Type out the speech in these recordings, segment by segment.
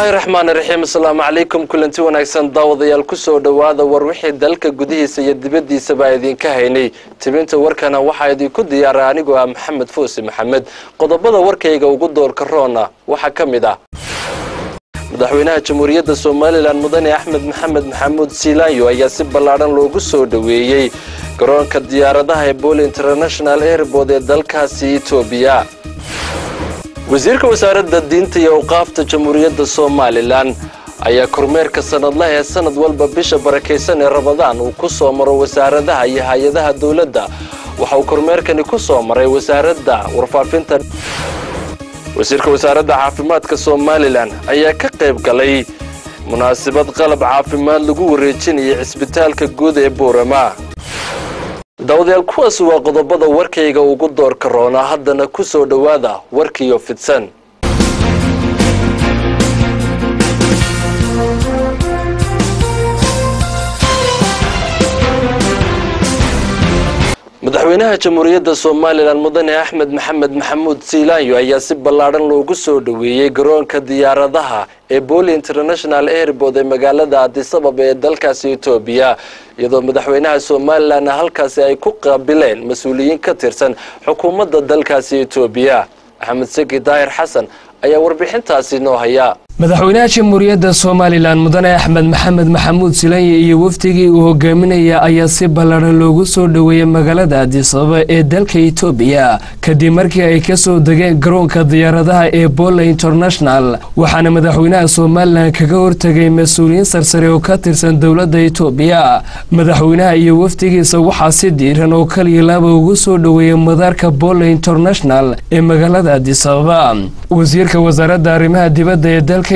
bismillaahi raxmaani raxiim asalaamu calaykum kulanti wanaagsan daawadayaal ku soo dhowaada war wixii dalka gudihiisa iyo dibaddiisaba idinka haynay. Tibinta warkana waxaa idinku diyaaray anigoo ah maxamed fuusi maxamed. Qodobada warkayga ugu doorka roona waxaa ka mid ah. Madaxweynaha jamhuuriyadda somalilan mudane axmed maxamed maxamuud siilaanyo ayaa si ballaadhan loogu soo dhoweeyey garoonka diyaaradaha ee booli international airbood ee dalkaasi etoobiya wasiirka wasaaradda diinta iyo awqaafta jamhuuriyadda somalilan ayaa kormeerka sanadlaha ee sanad walba bisha barakaysan ee rabadaan uu ku soo maro wasaaradaha iyo hay'adaha dowladda. Waxa uu kormeerkani ku soo maray wasaaradda warfaafinta. Wasiirka wasaaradda caafimaadka somalilan ayaa ka qayb galay munaasabad qalab caafimaad lagu wareejinayay cisbitaalka guud ee boorama daawadayaal kuwaas waa qodobada warkayga ugu doorka roonaa haddana ku soo dhowaada warkiyo fidsan madaxweynaha jamhuuriyadda somalilan mudane axmed maxamed maxamuud siilaanyo ayaa si ballaadhan loogu soo dhoweeyey garoonka diyaaradaha ee booli international airbood ee magaalada adisababa ee dalkaasi etoobiya iyadoo madaxweynaha somalilan halkaasi ay ku qaabileen mas'uuliyiin ka tirsan xukuumadda dalkaasi etoobiya axmed seki daahir xasan ayaa warbixintaasi noo haya madaxweynaha jamhuuriyadda somalilan mudane axmed maxamed maxamuud silanye iyo wafdigii uu hogaaminaya ayaa si ballaadhan loogu soo dhoweeyey magaalada adisababa ee dalka etoobiya kadib markii ay ka soo degeen garoonka diyaaradaha ee bola international waxaana madaxweynaha somalilan kaga hortegay mas'uuliyiin sarsare oo ka tirsan dowladda etoobiya madaxweynaha iyo wafdigiisa waxaa si diiran oo kaliya laaba ugu soo dhoweeyey madaarka bola international ee magaalada adisababa wasiirka wasaaradda arrimaha dibadda ee dalka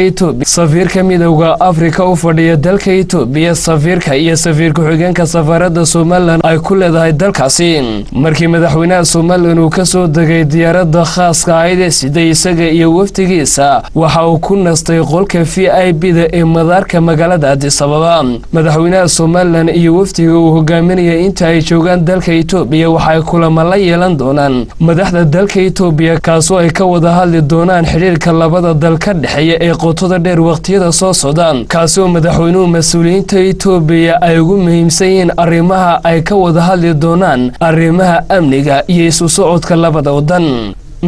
safiirka midowda afrika u fadhiya dalka etoobiya safiirka iyo safiir ku-xigeenka safaaradda somalilan ay ku leedahay dalkaasi. Markii madaxweynaha somalilan uu ka soo degay diyaaradda khaaska aydee siday isaga iyo wafdigiisa waxa uu ku nastay qolka v i b da ee madaarka magaalada adisababa madaxweynaha somalilan iyo wafdiga uu hogaaminaya inta ay joogaan dalka etoobiya waxaay kulamo la yeelan doonaan. Madaxda dalka etoobiya kaasoo ay ka wada hadli doonaan xidhiirka labada dal ka dhexeeya ee qotada dheer wakhtiyada soo socdaan kaasi oo madaxweynuhu mas'uuliyiinta etoobiya ay ugu muhiimsan yihiin arrimaha ay ka wada hadli doonaan arrimaha amniga iyo isu socodka labada waddan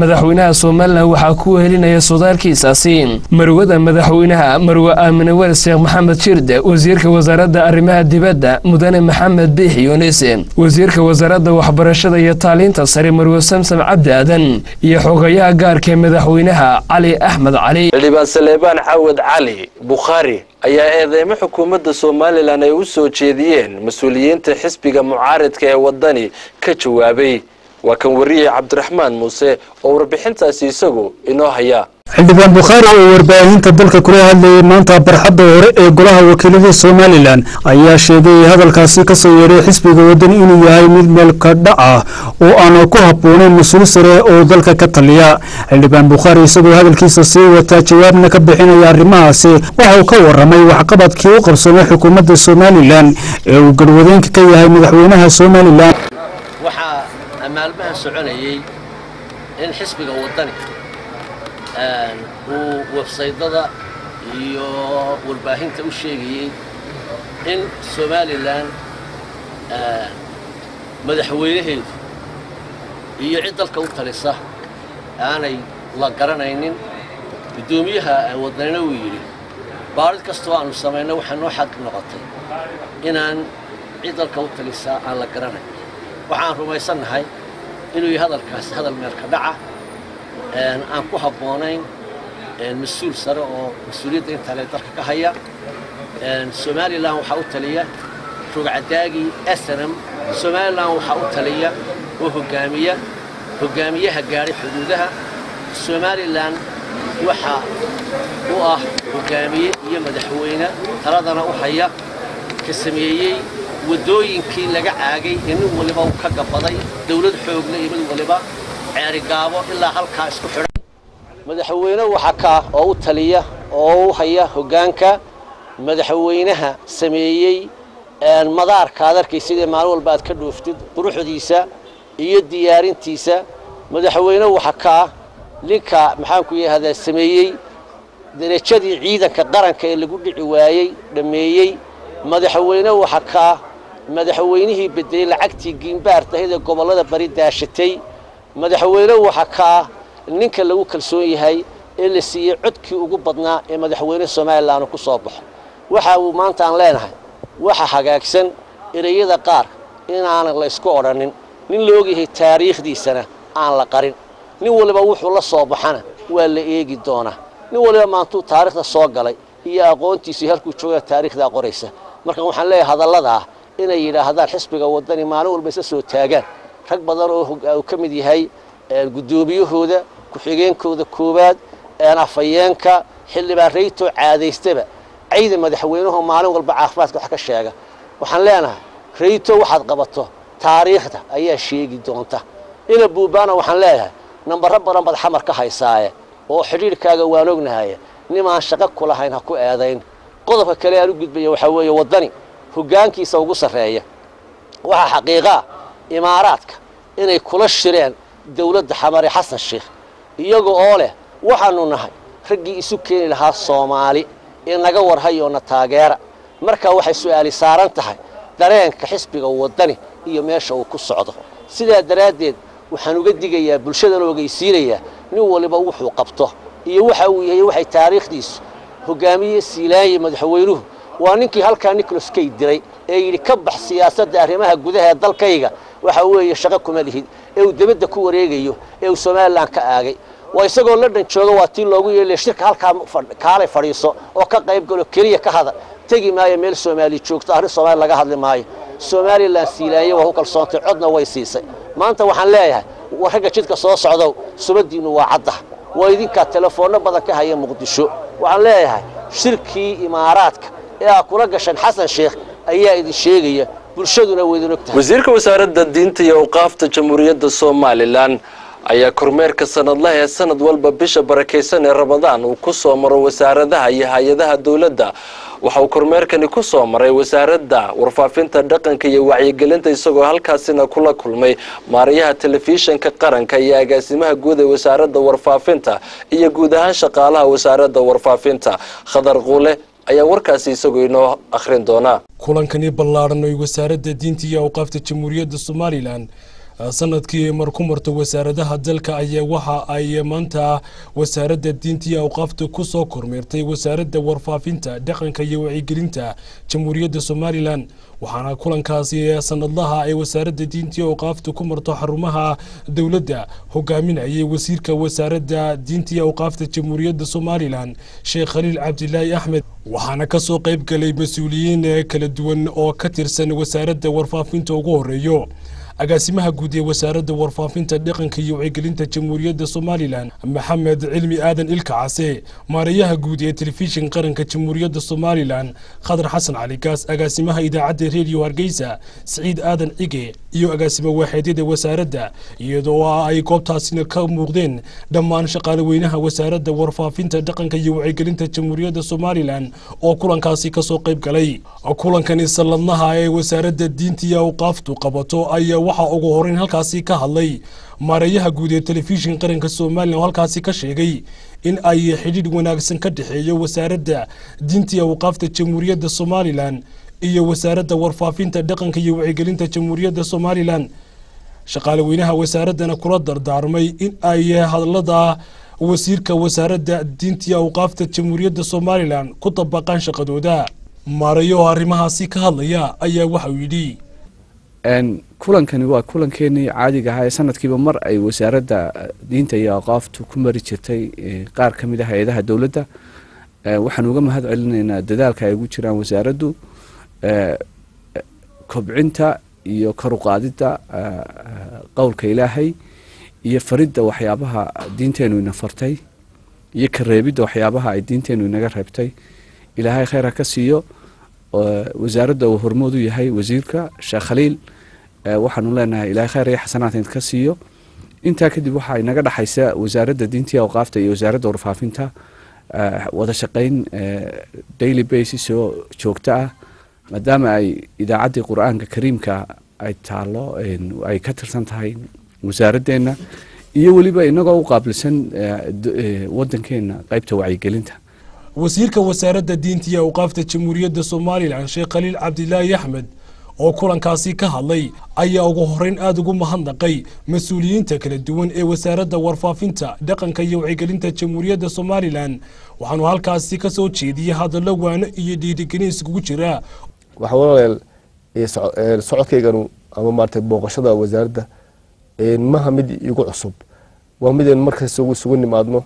madaxweynaha somalilan waxaa ku wehelinaya sodaalkiisaasi marwada madaxweynaha marwe aamine wel sheekh maxamed jirde wasiirka wasaaradda arrimaha dibadda mudane maxamed biix yunis wasiirka wasaaradda waxbarashada iyo taaliinta sare marwe samsam cabdi aadan iyo xogayaha gaarka ee madaxweynaha cali axmed cali xildhibaan saleebaan cawad cali bukhaari ayaa eedeymo xukuumadda somalilan ay u soo jeediyeen mas'uuliyiinta xisbiga mucaaridka ee waddani ka jawaabay waa kan wariyey cabdiraxmaan muuse oo warbixintaasi isagu inoo haya. Xildhibaan bukhaari oo warbaahinta dalka kula hadlayay maanta barxadda hore ee golaha wakiilada somalilan ayaa sheegay hadalkaasi ka soo yeedhay xisbiga wadani inuu yahay mid meelka dhac ah oo aan ku habboonayn mas'uul sare oo dalka ka taliya. Xildhibaan bukhaari isagoo hadalkiisa sii wataa jawaabna ka bixinaya arrimahaasi waxa uu ka waramay waxqabadkii u qabsoomay xukuumadda somalilan ee uu garwadeenka ka yahay madaxweynaha somalilan maalmaha soconayey in xisbiga waddani uu websaydada iyo warbaahinta u sheegayey in somalilan madaxweynaheedu iyo cid dalka u talisa aanay la garanaynin. Guddoomiyaha waddanina uu yidhi baarid kastoo aanu samayno waxaa noo xaq noqotay inaan cid dalka u talisa aan la garanayn. Waxaan rumaysannahay inuu yahay hadalkaasi hadal meelka dhaca aan ku habboonayn mas'uul sare oo mas'uuliyadda intale dalka ka haya. Somalilan waxaa u taliya rugcadaagii snm somalilan waxaa u taliya oo hogaamiya hogaamiyaha gaadhay xuduudaha. Somalilan waxa u ah hogaamiye iyo madaxweyne taladana u haya ka sameeyey waddooyinkii laga caagay ee nin waliba uu ka gabaday dawlad xoogle iyo mid waliba ceerigaabo ilaa halkaa isku xidhan. Madaxweyne waxa kaa oo u taliya oo u haya hoggaanka madaxweynaha sameeyey madaarka ad arkaysidee maalin walba aad ka dhooftid quruxdiisa iyo diyaarintiisa. Madaxweyne waxa kaa ninka maxaanku yidhahdaa sameeyey derajadii ciidanka qaranka ee lagu dhici waayey dhammeeyey madaxweyne waxa kaa madaxweynihii bedelay lacagtii giimbaartahid ee gobollada bari daashatay. Madaxweyne waxa kaa ninka lagu kalsoon yahay ee la siiyey codkii ugu badnaa ee madaxweyne somalilan ku soo baxo. Waxa uu maanta aan leenahay waxa hagaagsan ereyada qaar inaanan la ysku odhanin nin la ogyahay taariikhdiisana aan la qarin. Nin waliba wuxuu la soo baxana waa la eegi doonaa nin waliba maantuu taariikhda soo galay iyo aqoontiisii halkuu joogaa taariikhdaa qoraysa. Marka waxaan leeyahay hadalladaa inay yidhaahdaan xisbiga waddani maalin walba isa soo taagaan. Rag badan oo ka mid yahay guddoomiyahooda ku-xigeenkooda koowaad afhayeenka xildhibaan raytoo caadaystaba. Cayda madaxweynuhu maalin walba caafimaadka wax ka sheega. Waxaan leenahay rayto waxaad qabato taariikhda ayaa sheegi doonta. Ina buubaana waxaan leeyahay nambaro badan baad xamar ka haysaaye oo xidhiidhkaaga waan ognahaye nimaan shaqo ku lahayn ha ku eedayn qodobka kale aan u gudbaya waxaa weeye waddani hoggaankiisa ugu sarreeya. Waxaa xaqiiqaa imaaraadka inay kula shireen dawladda xamare xasan sheikh. Iyaga oo leh waxaanu nahay raggii isu keeni lahaa soomaali ee naga warhayo na taageera. Markaa waxay su'aali saaran tahay dareenka xisbiga waddani iyo meesha uu ku socdo. Sidaa daraaddeed waxaan uga digayaa bulshadana ogeysiinayaa nin waliba wuxuu qabto iyo waxa uu yahay waxay taariikhdiisu hogaamiye siilaanye madaxweynuhu waa ninkii halkaa nicholas kay diray ee yidhi ka bax siyaasadda arrimaha gudaha ee dalkayga. Waxa weeye shaqo kuma lihid. Ee uu debadda ku wareegayo. Ee uu somalilan ka aagay. Waa isagoo london jooga waa tii loogu yeelay shirka halkaa kaalay fadhiiso oo ka qayb galo keliya ka hadal. Tegi maayo meel soomaali joogto arrin soomaali laga hadli maayo. Somalilan siilaanye waa ku kalsoontay codna way siisay. Maanta waxaan leeyahay ragga jidka soo socdow subadiinnu waa cadda. Waa idinkaa telefoonno badan ka haya muqdisho. Waxaan leeyahay shirkii imaaraadka ee aa kula gashan xasan sheekh ayaa idin sheegaya bulshaduna waydin og tahay. Wasiirka wasaaradda diinta iyo awqaafta jamhuuriyadda somalilan ayaa kormeerka sanadlaha ee sanad walba bisha barakaysan ee ramadaan uu ku soo maro wasaaradaha iyo hay'adaha dowladda. Waxa uu kormeerkani ku soo maray wasaaradda warfaafinta dhaqanka iyo wacyigelinta isagoo halkaasina kula kulmay maarayaha telefishinka qaranka iyo agaasimaha guud ee wasaaradda warfaafinta iyo guud ahaan shaqaalaha wasaaradda warfaafinta. Khadar quule ayaa warkaasi isagoo inoo akhrin doonaa. Kulankani ballaadhan oy wasaaradda diinta iyo awqaafta jamhuuriyadda somalilan sannadkii mar ku marto wasaaradaha dalka ayaa waxa ay maanta wasaaradda diinta iyo awqaafta ku soo kormeertay wasaaradda warfaafinta dhaqanka iyo wacyigelinta jamhuuriyadda somalilan waxaana kulankaasi sanadlaha ay wasaaradda diinta iyo awqaafta ku marto xarumaha dowladda. Hogaaminayay wasiirka wasaaradda diinta iyo awqaafta jamhuuriyadda somalilan sheekh khaliil cabdilaahi axmed. Waxaana ka soo qayb galay mas'uuliyiin kala duwan oo ka tirsan wasaaradda warfaafinta ugu horeeyo agaasimaha guud ee wasaaradda warfaafinta dhaqanka iyo wacyigelinta jamhuuriyadda somalilan maxamed cilmi aadan ilka case maarayaha guud ee telefishin qaranka jamhuuriyadda somalilan khadar xasan cali gaas agaasimaha idaacadda rediyo hargeysa siciid aadan cige iyo agaasimo waaxeedyada wasaaradda iyadoo ay goobtaasina ka muuqdeen dhammaan shaqaale weynaha wasaaradda warfaafinta dhaqanka iyo wacyigelinta jamhuuriyadda somalilan oo kulankaasi ka soo qayb galay. Kulankani salladnaha ee wasaaradda diinta iyo awqaaftu qabato ayaa waxaa ugu horeyn halkaasi ka hadlay maareeyaha guud ee telefishin qaranka somalilan oo halkaasi ka sheegay in ay xidhiidh wanaagsan ka dhexeeyo wasaaradda diinta iyo awqaafta jamhuuriyadda somalilan iyo wasaaradda warfaafinta dhaqanka iyo wacyigelinta jamhuuriyadda somalilan shaqaale weynaha wasaaraddana kula dardaarmay in ay hadallada wasiirka wasaaradda diinta iyo awqaafta jamhuuriyadda somalilan ku dabaqaan shaqadooda. Maareeyo oo arrimahaasi ka hadlaya ayaa waxauu yidhi kulankani waa kulankeenii caadiga ahaa ee sanadkiiba mar ay wasaaradda diinta iyo aqaaftu ku mari jirtay qaar ka mid a hay'adaha dowladda. Waxaan uga mahad celinaynaa dadaalka ay ugu jiraan wasaaraddu kobcinta iyo karuqaadidda qowlka ilaahay iyo faridda waxyaabaha diinteenu ina fartay iyo kareebidda waxyaabaha ay diinteenu inaga reebtay. Ilaahay kheyr ha ka siiyo wasaaradda uu hormood u yahay wasiirka sheekh khaliil waxaanu leenahay ilahay kheyr iyo xasanaad ka siiyo. Intaa kadib waxaa inaga dhexaysa wasaaradda diintii awqaafta iyo wasaaradda warfaafinta wada shaqeyn daily basis oo joogto ah maadaama ay idaacaddii qur'aanka kariimka ay taalo ay ka tirsan tahay wasaaraddeena iyo weliba inagoo u qaabilsan wadankeena qeybta wacyigelinta. Wasiirka wasaaradda diinta iyo awqaafta jamhuuriyadda somalilan sheekh khaliil cabdilaahi axmed oo kulankaasi ka hadlay ayaa ugu horeyn aada ugu mahadnaqay mas'uuliyiinta kala duwan ee wasaaradda warfaafinta dhaqanka iyo wacyigelinta jamhuuriyadda somalilan. Waxaanu halkaasi ka soo jeediyey hadallo waano iyo dhiirigelin iskugu jira. Waxaa walaaleel socodkayganu ama maarata booqashada wasaaradda maha mid igu cusub. Waa midaynu markasta isugu nimaadno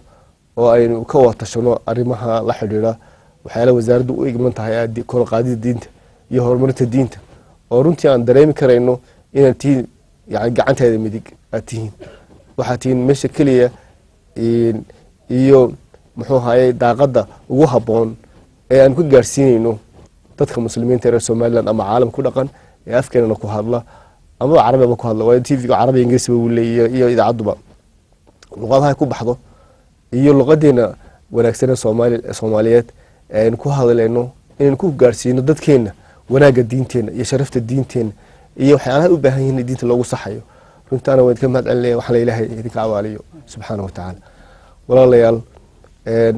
oo aynu ka watashano arrimaha la xidhiidha waxyaala wasaaraddu u igman tahay korqaadida diinta iyo horumarinta diinta oo runtii aan dareemi karayno inaad tihiin yani gacanteeda midig aad tihiin. Waxaad tihiin meesha keliya iyo muxuu ahaye daaqadda ugu habboon ee aan ku gaarsiinayno dadka muslimiinta reer somalilan ama caalam ku dhaqan ee afkeenana ku hadla amaba carabiba ku hadla waayo tvga carabiga ingiriisiba wuu leeyahy iyo idaacaduba luqadaha ku baxdo iyo luqadeena wanaagsan ee soomaaliyeed ee aynu ku hadlayno inaynu ku gaarsiino dadkeena wanaagga diinteena iyo sharafta diinteena iyo waxyaalaha u baahan yihiin diinta loogu saxayo. Runtaana waan idinka mahad celinaya waxaan la ilaahay idinka abaaliyo subxaana wa tacaala. Walaalayaal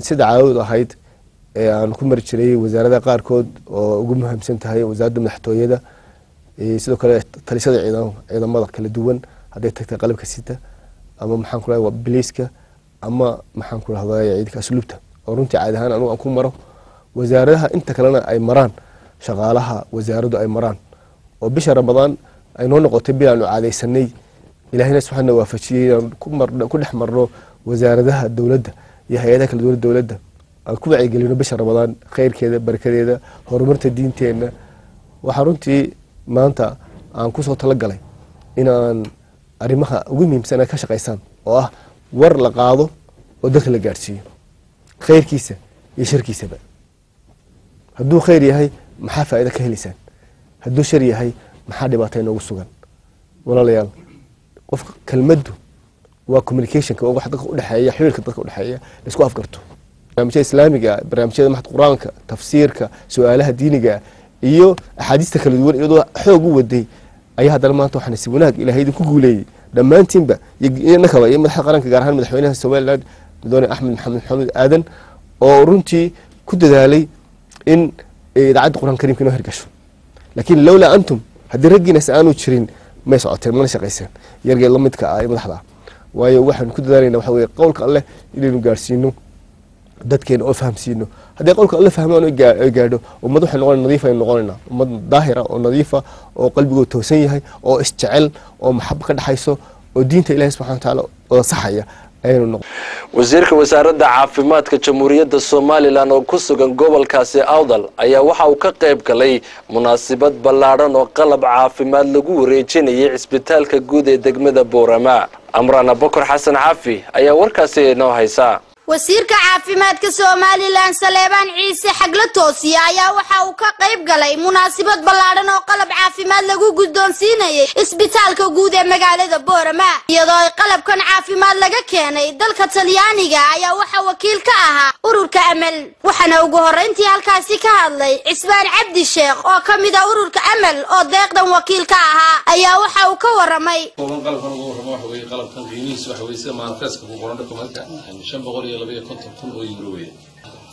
sida caadadu ahayd ee aan ku mari jiray wasaarada qaarkood oo ugu muhiimsan tahay wasaaradda madaxtooyada sidoo kale talisada ciidamada kala duwan hadday tagtay qalabka sita ama maxaan ku biliiska ama maxaan ku rahda ciidanka asluubta oo runtii caadi ahaan anugu aan ku maro wasaaradaha inta kalena ay maraan shaqaalaha wasaaraddu ay maraan. Oo bisha ramadaan ay noo noqotay bil aanu caadaysanay. Ilaahayna subxaana waafajiyey inaan ku dhex marno wasaaradaha dowladda iyo hay'adaha kala duwan dowladda. Aan ku wacyigelino bisha ramadaan khayrkeeda barakadeeda horumarta diinteenna. Waxaa runtii maanta aan ku soo talagalay inaan arrimaha ugu muhiimsan ka shaqaysaan oo ah war la qaado oo dadka la gaadhsiiyo khayrkiisa iyo sharkiisaba hadduu khayr yahay maxaa faa'iida ka helaysaan hadduu shar yahay maxaa dhibaata inoogu sugan? Walaalayaal qofka kelmaddu waa communicationka wax dadka udhexeeya xiriirka dadka udhexeeya la isku afgarto. Barnaamijyada islaamiga barnaamijyada maxad qur'aanka tafsiirka su'aalaha diiniga iyo axaadiista kala duwan iyadoo xoog u waday ayaa haddana maanta waxaan si wanaag ilaahay idinku guuleeyey dhammaantiinba nakaba iyo madaxda qaranka gaar ahaan madaxweynaha somaliland mudane axmed maxamed maxamed aadan oo runtii ku dadaalay in idaacadda qur'aan karimka inoo hirgasho. Laakiin lowlaa antum haddii raggiinas aanu jirin may socoteen mana shaqayseen. Yargeed la midka ah ee madaxda. Ah waayo waxaanu ku dadaalayna waxa weye qowlka alleh inaynu gaarsiino dadkeena oo fahamsiino. Haddii qowlka alle fahmaan ay gaadho ummad waxay noqon nadiif aynu noqonaynaa ummad daahira oo nadiifa oo qalbigoo toosan yahay oo isjecel oo maxaba ka dhexayso oo diinta ilahi subxana watacaala wada saxaya. ayaynu noqon wasiirka wasaaradda caafimaadka jamhuuriyadda somalilan oo ku sugan gobolkaasi awdal ayaa waxa uu ka qayb galay munaasabad ballaadhan oo qalab caafimaad lagu wareejinayay cisbitaalka guud ee degmada boorama. Amrana bokor xasan cafi ayaa warkaasi inoo haysa wasiirka caafimaadka somalilan saleebaan ciise xagla toosiye ayaa waxa uu ka qayb galay munaasabad ballaadhan oo qalab caafimaad lagu guddoonsiinayay isbitaalka guud ee magaalada boorama. Iyadoo ay qalabkan caafimaad laga keenay dalka talyaaniga ayaa waxaa wakiil ka ahaa ururka amal. Waxaana ugu horrayntii halkaasi ka hadlay cismaan cabdi sheekh oo ka mid ah ururka amal oo deeqdan wakiil ka ahaa ayaa waxa uu ka waramay iyo laba iyo konton kun oo euro weeye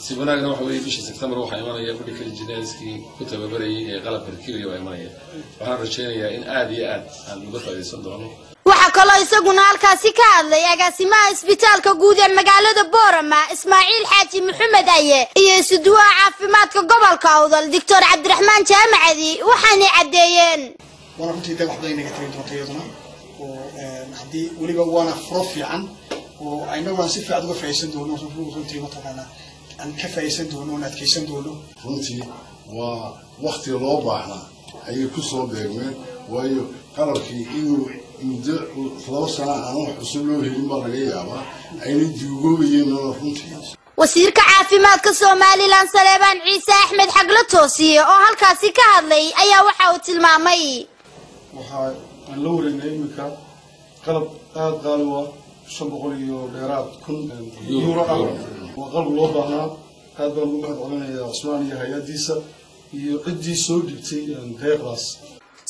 si wanaagna waxa weeye bishii september waxaa imanaya medical engineerskii ku tababarayay ee qalabka rakibaya waa imanaya. Waxaan rajaynayaa in aad iyo aad aan uga faa'iidaysan doono. Waxaa kaloo isaguna halkaasi ka hadlay agaasimaha isbitaalka guud ee magaalada boorama ismaaciil xaaji maxamed aye iyo isuduwaha caafimaadka gobolka awdal doctor cabdiraxmaan jaamacadi. Waxaanay caddeeyeen. Waana runtii dee wax badan inaga tagi doonta iyaduna. Oo haddii weliba waana furo fiican oo inagu aan si fiican uga faa'iidaysan doono runtii mataqaanaa aan ka faa'iidaysan doono oon adkaysan doono runtii waa wakti loo baahnaa ayay ku soo beegmeen waayo qalabkii inuu muddo laba sana aan wax cusub loo helin baa laga yaabaa ayna duugoobayeen runtii wasiirka caafimaadka somalilan saleebaan ciise axmed xagla toosiye oo halkaasi ka hadlay ayaa waxa uu tilmaamay. Waxaa aan la wareegnay iminka qalab aada qaali u ah shan boqol iyo dheeraad kun yuuro ah. Waa qalab loo baahnaa. Aad baan ugu mahad celinayaa cusmaan iyo hay'adiisa iyo ciddii soo dhigtay deeqdaas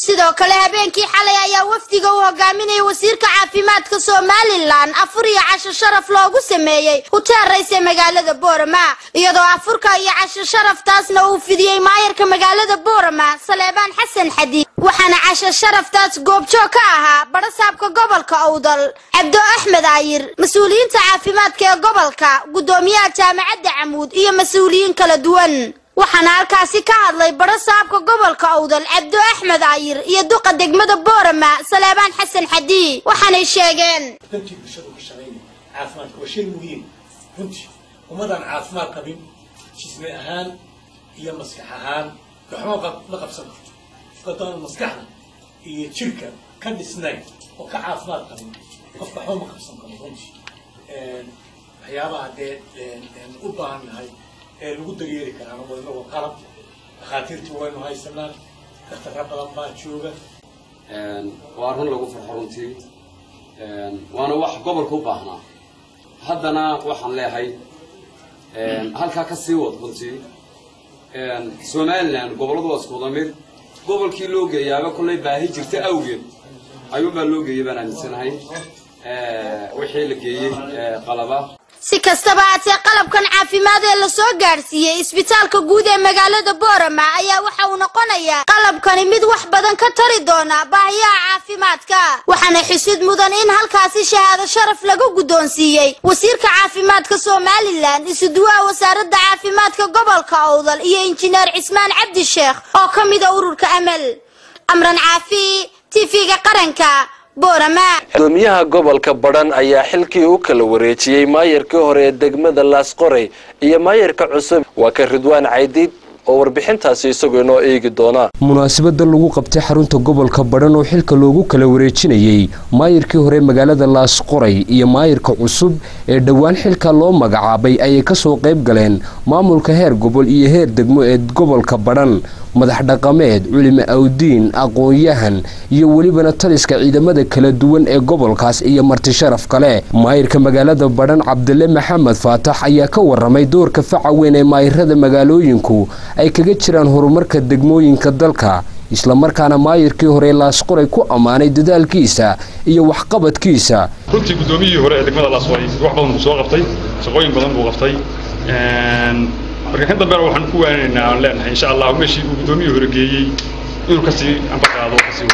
sidoo kale habeenkii xalay ayaa wafdiga uu hogaaminayay wasiirka caafimaadka somalilan afur iyo casho sharaf loogu sameeyey huteerayse magaalada boorama iyadoo afurka iyo casho sharaftaasna uu fidiyey maayarka magaalada boorama saleebaan xasan xadiid waxaana casho sharaftaas goobjoog ka ahaa barasaabka gobolka owdal cabdo axmed aayir. Mas'uuliyiinta caafimaadka ee gobolka guddoomiyaha jaamacadda camuud iyo mas'uuliyiin kala duwan waxaana halkaasi ka hadlay barasaabka gobolka owdal cabdo axmed aayir iyo duqa degmada boorama saleebaan xasan xadii waxaanay sheegeen. Dantii caafimaad qabin jismi ahaan iyo maskax ahaan waxba ma qabsan karto. Qofkadaan maskaxda iyo jirka ka dhisnayn oo ka caafimaad qabin qofka waxba ma qabsan karo runtii. Waxyaabaha dee u baahan nahay ee lagu daryeeri karaan wayna waa qalab. Dhakhaatiirtii waynu haysanaa daktarra badan baa jooga. Waa run lagu farxo runtii? Waana wax gobolka u baahnaa. Haddana waxaan leehay halkaa ka sii wad runtii. Somalilan gobolladu waa isku wada mid. Gobolkii loo geeyaaba kollay baahi jirta awgeed. Ayuunbaa loo geeyey baan aaminsanahay. Wixii la geeyey qalaba si kastaba haatee qalabkan caafimaad ee la soo gaadhsiiyey isbitaalka guud ee magaalada boorama ayaa waxa uu noqonayaa qalabkani mid wax badan ka tari doona baahiyaha caafimaadka. Waxaana xusid mudan in halkaasi shahaado sharaf lagu guddoonsiiyey. Wasiirka caafimaadka somalilan isuduwaha wasaaradda caafimaadka gobolka owdal iyo injineer cismaan cabdi sheekh oo ka mida ururka amal. Amran caafi tv-ga qaranka gudoomiyaha gobolka badhan ayaa xilkii u kala wareejiyey maayarkii hore ee degmada laasqorey iyo maayarka cusub. Waa ka ridwaan caydiid oo warbixintaasi isagoo inoo eegi doona. Munaasabada lagu qabtay xarunta gobolka badhan oo xilka loogu kala wareejinayey maayarkii hore magaalada laasqoray iyo maayarka cusub ee dhowaan xilka loo magacaabay ayay ka soo qayb galeen maamulka heer gobol iyo heer degmo ee gobolka badhan madax dhaqameed culimo awdiin aqoon-yahan iyo welibana taliska ciidamada kala duwan ee gobolkaas iyo marti sharaf kale. Maayirka magaalada badhan cabdile maxamed faatax ayaa ka waramay doorka faca weyn ee maayirada magaalooyinku ay kaga jiraan horumarka degmooyinka dalka islamarkaana maayirkii hore laasqoray ku ammaanay dadaalkiisa iyo waxqabadkiisa. Runtii guddoomiyihii hore ee degmada laasqoray wax badan buu soo qabtay shaqooyin badan buu qabtay marka kan dambena waxaan ku waaninaynaa aan leenahay insha allah meeshii uu guddoomiyihii hore geeyey inuu ka sii ambaqaado ka sii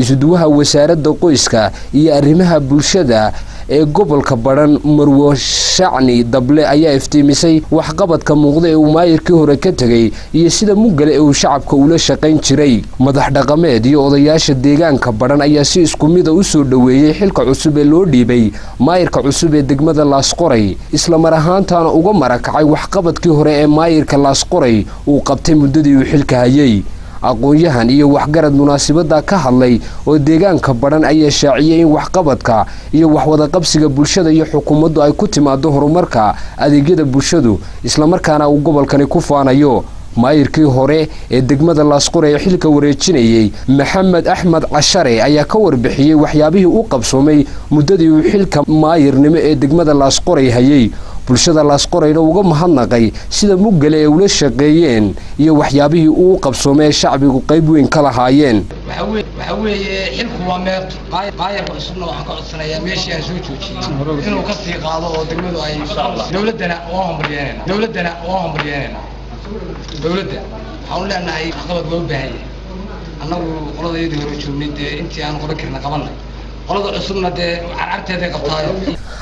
isuduwaha wasaaradda qoyska iyo arrimaha bulshada ee gobolka badhan marwo shacni dable ayaa iftiimisay waxqabadka muuqda ee uu maayirkii hore ka tegey iyo sida muggale ee uu shacabka ula shaqayn jiray. Madax dhaqameed iyo odayaasha deegaanka badhan ayaa si isku mida u soo dhoweeyey xilka cusub ee loo dhiibay. Maayirka cusub ee degmada laasqoray islamar ahaantaana uga marakacay waxqabadkii hore ee maayirka laasqoray uu qabtay muddadii uu xilka hayay aqoon-yahan iyo waxgarad munaasabada ka hadlay oo deegaanka badhan ayaa shaaciyey in waxqabadka iyo waxwadaqabsiga bulshada iyo xukuumaddu ay ku timaado horumarka adeegyada bulshadu islamarkaana uu gobolkani ku faanayo maayirkii hore ee degmada laasqore ee xilka wareejinayey maxamed axmed cashare ayaa ka warbixiyey waxyaabihii u qabsoomay muddadii uu xilka maayirnimo ee degmada laasqorey hayay. Bulshada laasqorayna uga mahadnaqay sida muggale ee ula shaqeeyeen iyo waxyaabihii uu qabsoomay ee shacbigu qayb weyn ka lahaayeen. Waxa weeye xilku waa meerto qaayarka cusubna waxaan ka codsanayaa meeshii aan soo joojiyey. Inuu ka sii qaado oo degmadu ay dowladdana waa hambalyeynayna dowladdana waa hambalyeynayna dowladda waxaanu leenahay waxqabad loo baahan yahay. Annagu qoladayadii hore joognay dee intii aan qoran karna qabtaayo.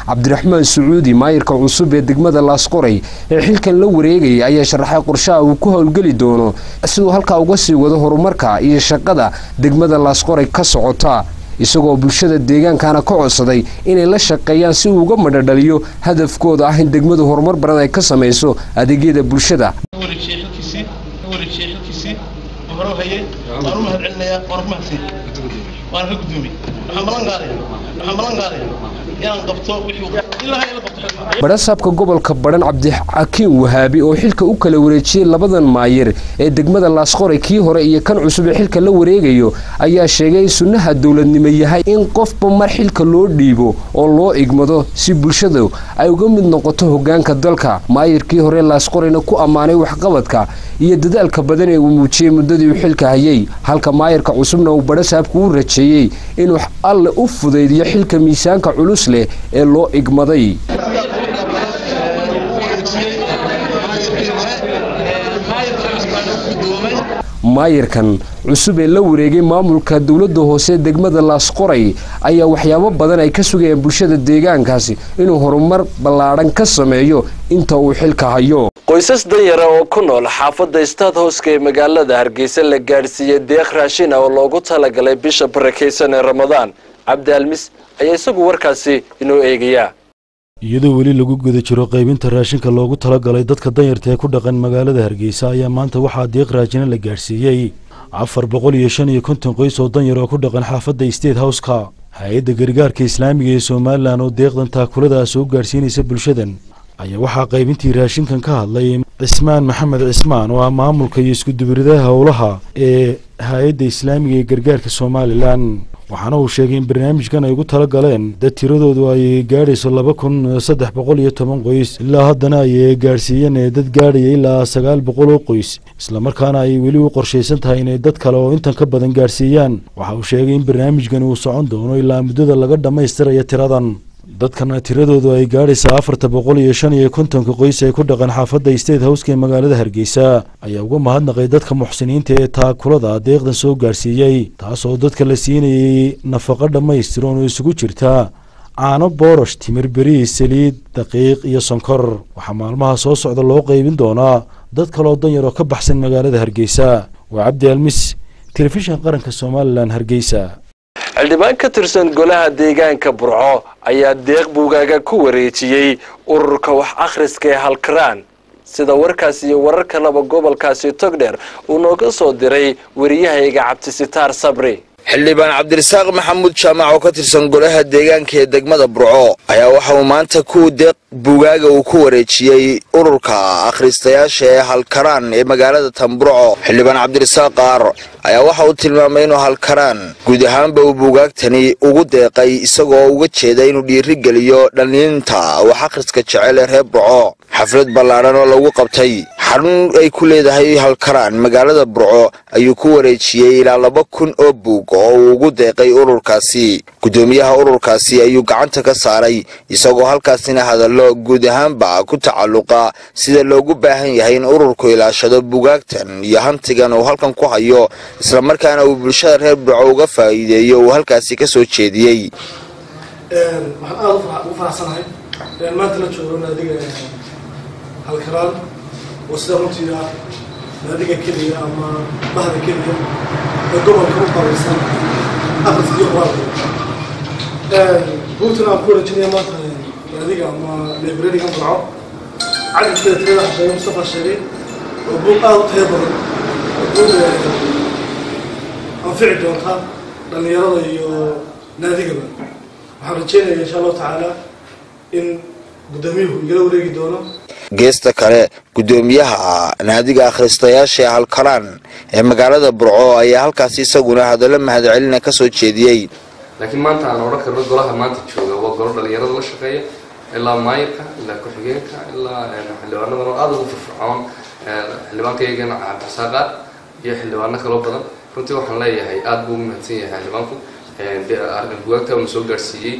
Cabdiraxmaan sacuudi maayirka cusub ee degmada laasqoray ee xilkan la wareegayay ayaa sharaxay qorshaha uu ku howlgeli doono siduu halkaa uga sii wado horumarka iyo shaqada degmada laasqoray ka socota isagoo bulshada deegaankana ka codsaday inay la shaqeeyaan si uu uga madhadhaliyo hadafkooda ah in degmadu horumar badan ay ka samayso adeegyada bulshada waan u mahad celinayaa waan ku mahadsan waan ka guddoomiyey waxaan ballan qaadaya waxaan ballan qaadaya badhasaabka gobolka badhan cabdixakiin wahaabi oo xilka u kala wareejiyey labadan maayir ee degmada laasqoray kii hore iyo kan cusub ee xilka la wareegayo ayaa sheegay sunnaha dowladnimo yahay in qofba mar xilka loo dhiibo oo loo igmado si bulshadu ay uga mid noqoto hogaanka dalka. Maayirkii hore laasqorayna ku ammaanay waxqabadka iyo dadaalka badan ee uu muujiyey muddadii uu xilka hayay halka maayirka cusubna uu badhasaabku u rajeeyey inuu alle u fudaydiyo xilka miisaanka culus leh ee loo igmaday. Maayirkan cusub ee la wareegay maamulka dowladda hoose degmada laasqoray ayaa waxyaabo badan ay ka sugayaan bulshada deegaankaasi inuu horumar ballaadhan ka sameeyo inta uu xilka hayo. Qoysas danyara oo ku nool xaafadda staad hooska ee magaalada hargeysa la gaadhsiiyey deeq raashina oo loogu talagalay bisha barakaysan ee ramadaan cabdi almis ayaa isagu warkaasi inoo eegayaa. Iyadoo weli lagu guda jiro qaybinta raashinka loogu talagalay dadka danyarta ee ku dhaqan magaalada hargeysa ayaa maanta waxaa deeq raashina la gaadhsiiyey afar boqol iyo shan iyo konton qoys oo danyar oo ku dhaqan xaafadda state howska hay'adda gargaarka islaamiga ee somalilan oo deeqdan taakuladaas u gaadhsiinaysa bulshadan ayaa waxaa qaybintii raashinkan ka hadlay cismaan maxamed cismaan oo ah maamulka iyo iskudubiridaha howlaha ee hay'adda islaamiga ee gargaarka somalilan waxaana uu sheegay in barnaamijkan ay ugu tala galeen dad tiradoodu ay gaadhayso laba kun saddex boqol iyo toban qoys ilaa haddana ay gaadhsiiyeen dad gaadhaya ilaa sagaal boqol oo qoys islamarkaana ay weli u qorshaysan tahay inay dad kale oo intan ka badan gaadhsiiyaan. Waxa uu sheegay in barnaamijkani uu socon doono ilaa muddada laga dhammaystiraya tiradan dadkana tiradoodu ay gaadhaysaa afarta boqol iyo shan iyo kontonka qoys ee ku dhaqan xaafadda state howska ee magaalada hargeysa ayaa uga mahadnaqay dadka muxsiniinta ee taakulada deeqdan soo gaadhsiiyey taasoo dadka la siinayay nafaqo dhammaystiran oo isugu jirta. Caano boorosh timir beriis saliid daqiiq iyo sonkor. Waxaa maalmaha soo socda loo qaybin doonaa dad kaloo danyar oo ka baxsan magaalada hargeysa. Waa cabdi almis telefishinka qaranka somalilan hargeysa xildhibaan ka tirsan golaha deegaanka burco ayaa deeq buugaaga ku wareejiyey ururka wax akhriska ee halkaraan. Sida warkaas iyo warar kaleba gobolkaasi togdheer uu nooga soo diray wariyahayga cabdisitaar sabri xildhibaan cabdirasaaq maxamuud jaamac oo ka tirsan golaha deegaanka ee degmada burco ayaa waxa uu maanta ku deeq buugaaga uu ku wareejiyey ururka akhristayaasha ee halkaraan ee magaalada tanburco xildhibaan cabdirasaaq qaar ayaa waxa uu tilmaamay inuu halkaraan guud ahaanba uu buugaagtani ugu deeqay isagoo uga jeeda inuu dhiirigeliyo dhalliinta wax akhriska jecel ee reer burco xaflad ballaadhan oo lagu qabtay xarun ay ku leedahay halkaraan magaalada burco ayuu ku wareejiyey ilaa laba kun oo buug oo uu ugu deeqay ururkaasi. Guddoomiyaha ururkaasi ayuu gacanta ka saaray isagoo halkaasina hadallo guud ahaanba ku tacalluqa sida loogu baahan yahay in ururku ilaashado buugaagtan iyo hantigan uu halkan ku hayo islamarkaana uu bulshada reer burco uga faa'iideeyo uu halkaasi ka soo jeediyey halkaraan oo sida runtii ah naadiga keliya ama bahda keliya ee gobolka u qaabaysan akhriska iyo qoraalka buugtan aan ku wareejinaya maanta naadiga ama librariga burco cadadkeeda tirada sheegay mustafa sheegay. Waa buug aada u tayo badan. Anfici doonta dhallinyarada iyo naadigaba waxaan rajeynaya insha allahu tacaala in guddoomiyuhu igala wareegi doono geesta kale guddoomiyaha naadiga akhristayaasha halkaraan ee magaalada burco ayaa halkaasi isaguna hadallo mahadcelina ka soo jeediyey. Laakiin maanta aan odhan karno golaha maanta jooga waa golo dhalinyarada la shaqeeya ilaa maayirka ilaa ku-xigeenka ilaa xildhibaanadan oo aada ugu firfircoon xildhibaankayagana cabdirasaaqaad iyo xildhibaano kaloo badan. Runtii waxaan leeyahay aada buu ugu mahadsan yahay xildhibaanku. Bugaagta uu soo gaarsiiyey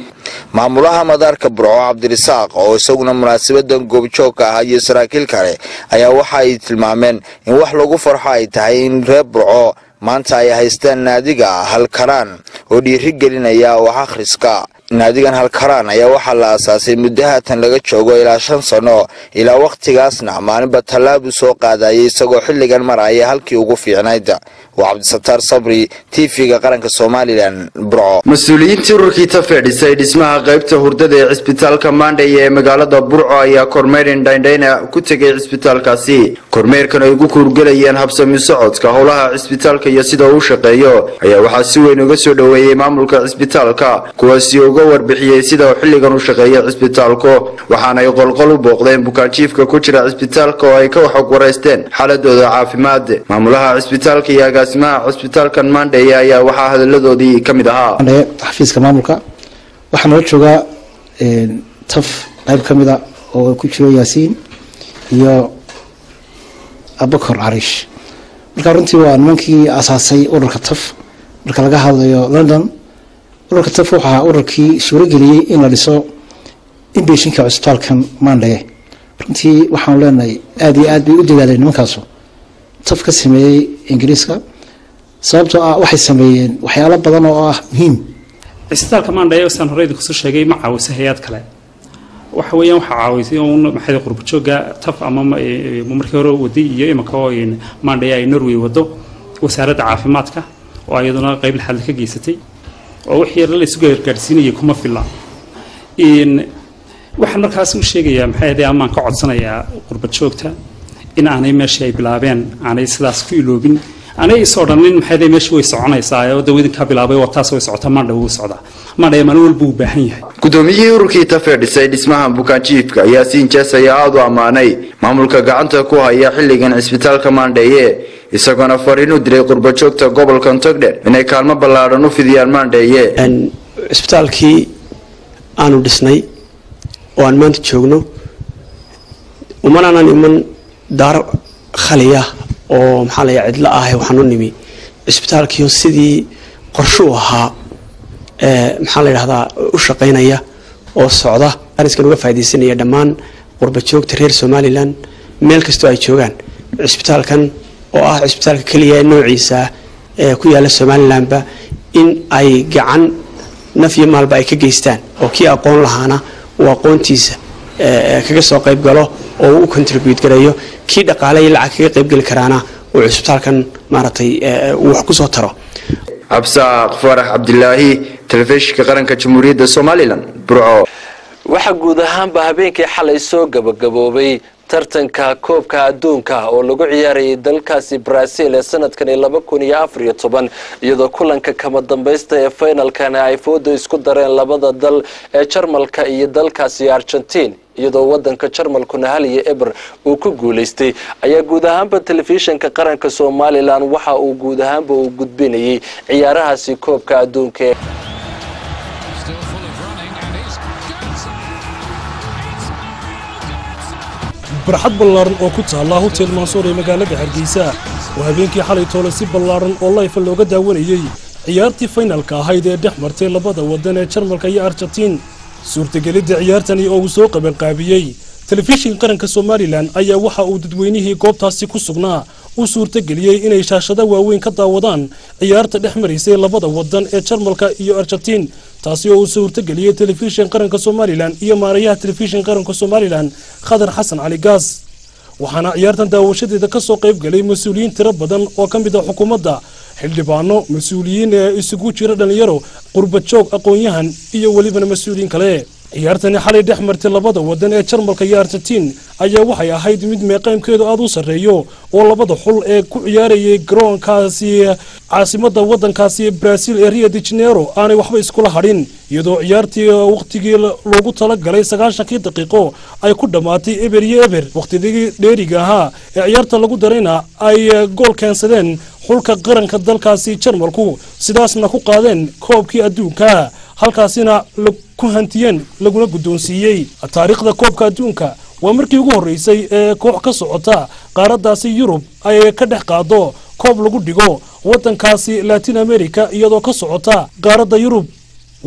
maamulaha madaarka burco cabdirasaaq oo isaguna munaasabadan goobjoogka ah iyo saraakiil kale ayaa waxa ay tilmaameen in wax lagu farxo ay tahay in reer burco maanta ay haystaan naadiga halkaraan oo dhiiri gelinaya wax akhriska naadigan halkaraan ayaa waxaa la aasaasay muddo haatan laga joogo ilaa shan sano ilaa wakhtigaasna maalinba tallaabuu soo qaadayay isagoo xilligan maraya halkii ugu fiicnayd. Waa cabdisataar sabri tv-ga qaranka somalilan burco mas'uuliyiintii ururkii tafeedhisay dhismaha qaybta hurdada ee cisbitaalka maandhay ee magaalada burco ayaa kormeer indhaindhayna ku tegay cisbitaalkaasi. Kormeerkan ay ugu kuurgelayeen habsami socodka howlaha cisbitaalka iyo sida uu shaqeeyo ayaa waxaa si weyn uga soo dhoweeyey maamulka cisbitaalka kuwaasi uga warbixiyey sida xilligan u shaqeeya cisbitaalku waxaana ay qolqol u booqdeen bukaanjiifka ku jira cisbitaalka oo ay ka xog waraysteen xaaladooda caafimaad. Maamulaha cisbitaalka iyo agaasimaha cisbitaalkan maandhay ayaa waxaa hadalladoodii ka mid ahaa. Xafiiska maamulka waxaa noo joogaa taf qayb ka mida oo ku jiro yaasiin iyo abakor cariish. Marka runtii waa nimankii asaasay ururka taf. Marka laga hadlayo london ururka taf wuxuu ahaa ururkii suurageliyey in la dhiso inbeshinka cisbitaalkan maandhaye runtii waxaanu leenahay aada iyo aad bay u dadaaleen nimankaasu. Taf ka sameeyey ingiriiska sababtoo ah waxay sameeyeen waxyaalo badan oo ah muhiim. Cisbitaalka maandhaye saan horeyda ku soo sheegay ma caawisa hay'ad kale. Waxa weeyaan waxaa caawisay un maxay qurbajooga taf ama markii hore waday iyo imanka oo maandhaye ay norway wado wasaaradda caafimaadka oo iyaduna qayb laxaadla ka geysatay oo wixii yar la isu gaargaarsiinayay kuma filla. Waxaan markaas u sheegayaa maxay ahayd amaan ka codsanayaa qurbajoogta in aanay meeshii ay bilaabeen aanay sidaas ku iloobin anay is odhanin maxay ahayd meeshii way soconaysaa oo dawadinkaa bilaabay oo taas way socotaa maandha wuu socdaa maandhaya maalin walba uu baahan yahay. Gudoomiyihii ururkii tafeedhisay dhismaha bukaanjiifka yaasiin jees ayaa aada u ammaanay. Maamulka gacanta ku haya xilligan cisbitaalka maandheeye isagoona fariin u diray qurbajoogta gobolka togdher inay kaalmo ballaadhan u fidiyaan maandheeye cisbitaalkii aanu dhisnay oo aan maanta joogno umanaanan iman daar khaliya oo maxaa laya cidlo ah waxaan nimi. Cisbitaalkiio sidii qorsho u ahaa maxaa la yidhahdaa u shaqaynaya oo socda ariskan uga faaidaysanaya dhammaan qurbajoogta reer somalilan. Meel kastoo ay joogaan cisbitaalkan oo ah cisbitaalka keliya ee noociisa ee ku yaalla somalilanba in ay gacan naf iyo maalba ay ka geystaan oo kii aqoon lahaana uu aqoontiisa kaga soo qayb galo oo uu u contribute gareeyo kii dhaqaale iyo lacag kaga qayb geli karaana uu cisbitaalkan maaragtay uu wax ku soo taro. Cabsaaq farax cabdilaahi telefishinka qaranka jamhuuriyadda somalilan burco waxaa guud ahaanba habeenkii xalay soo gabagaboobay tartanka koobka adduunka oo lagu ciyaarayay dalkaasi brazil ee sanadkani laba kun iyo afar iyo toban iyadoo kulanka kama dambaysta ee finalkana ay fooda isku dareen labada dal ee jarmalka iyo dalkaasi argentiin iyadoo wadanka jarmalkuna hal iyo eber uu ku guulaystay ayaa guud ahaanba telefishinka qaranka somalilan waxa uu guud ahaanba uu gudbinayay ciyaarahaasi koobka adduunka barxad ballaaran oo ku taalla hotel mansuur ee magaalada hargeysa. Oo habeenkii xalay toole si ballaaran oo layfa looga daawanayey ciyaartii faynalka ahayd ee dhex martay labada waddan ee jarmalka iyo argentiin suurtagelidda ciyaartani oo uu soo qabanqaabiyey. Telefishinka qaranka somalilan ayaa waxa uu dadweynihii goobtaasi ku sugnaa. U suurtageliyey inay shaashado waaweyn ka daawadaan ciyaarta dhex maraysay labada waddan ee jarmalka iyo argentiin taasi oo uu suurtageliyey telefishin qaranka somalilan iyo maarayaha telefishin qaranka somalilan khadar xasan cali gaas. Waxaana ciyaartan daawashadeeda ka soo qayb galay mas'uuliyiin tiro badan oo ka mid ah xukuumadda xildhibaano mas'uuliyiin ee isugu jira dhallinyaro qurbajoog aqoon-yahan iyo welibana mas'uuliyiin kale. Ciyaartani xalay dhex martay labada waddan ee jarmalka iyo argentiin ayaa waxay ahayd mid meeqaymkeedu aada u sarreeyo oo labada xul ee ku ciyaarayay garoonkaasi caasimadda waddankaasi brazil ee rio de janeiro aanay waxba iskula hadhin iyadoo ciyaartii wakhtigii loogu talagalay sagaashankii daqiiqo ay ku dhammaatay eber iyo eber wakhtigii dheeriga ahaa ee ciyaarta lagu darayna ay gool keensadeen xulka qaranka dalkaasi jarmalku sidaasna ku qaadeen koobkii adduunka halkaasina ku hantiyeen laguna guddoonsiiyey. Taariikhda koobka adduunka waa markii ugu horreysay ee koox ka socota qaaraddaasi yurub ay ka dhex qaado koob lagu dhigo waddankaasi latin america iyadoo ka socota qaaradda yurub.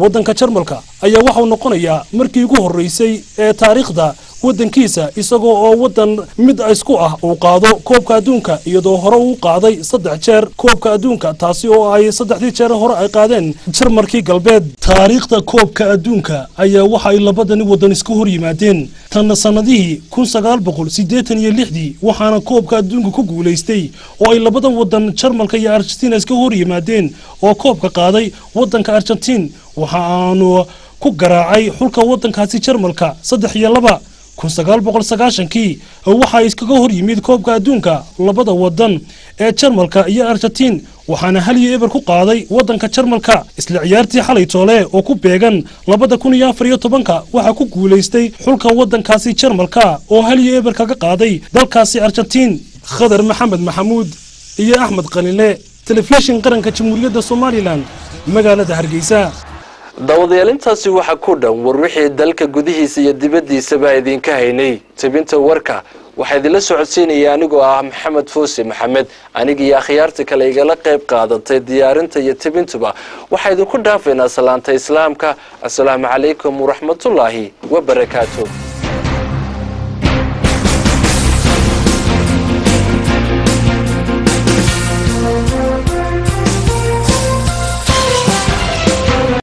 Waddanka jarmalka ayaa waxau noqonayaa markii ugu horreysay ee taariikhda waddankiisa isagoo oo waddan mid isku ah uu qaado koobka adduunka iyadoo hore uu qaaday saddex jeer koobka adduunka taasi oo ay saddexdii jeer hore ay qaadeen jarmarkii galbeed. Taariikhda koobka adduunka ayaa waxa ay labadani waddan iska hor yimaadeen tanna sannadihii kun sagaal boqol siddeetan iyo lixdii waxaana koobka adduunka ku guulaystay oo ay labadan waddan jarmalka iyo argentina iska hor yimaadeen oo koobka qaaday waddanka argentiin waxa aanu ku garaacay xulka waddankaasi jarmalka saddex iyo laba kun sagaal boqol sagaashankii waxaa iskaga hor yimid koobka adduunka labada waddan ee jarmalka iyo argentiin waxaana hal iyo eber ku qaaday waddanka jarmalka. Isla ciyaartii xalay toole oo ku beegan labada kun iyo afar iyo tobanka waxaa ku guulaystay xulka waddankaasi jarmalka oo hal iyo eber kaga qaaday dalkaasi argentiin khadar maxamed maxamuud iyo axmed qalinle telefishin qaranka jamhuuriyadda somalilan magaalada hargeysa daawadayaal intaasi waxaa ku dhan war wixii dalka gudihiisa iyo dibaddiisaba idinka haynay. Tebinta warka waxaa idinla socodsiinaya anigoo ah maxamed fuusi maxamed aniga iyo akhyaarta kale igala qayb qaadatay diyaarinta iyo tebintuba waxaa idinku dhaafaynaa salaanta islaamka. Assalaamu calaykum waraxmatullaahi wabarakaatu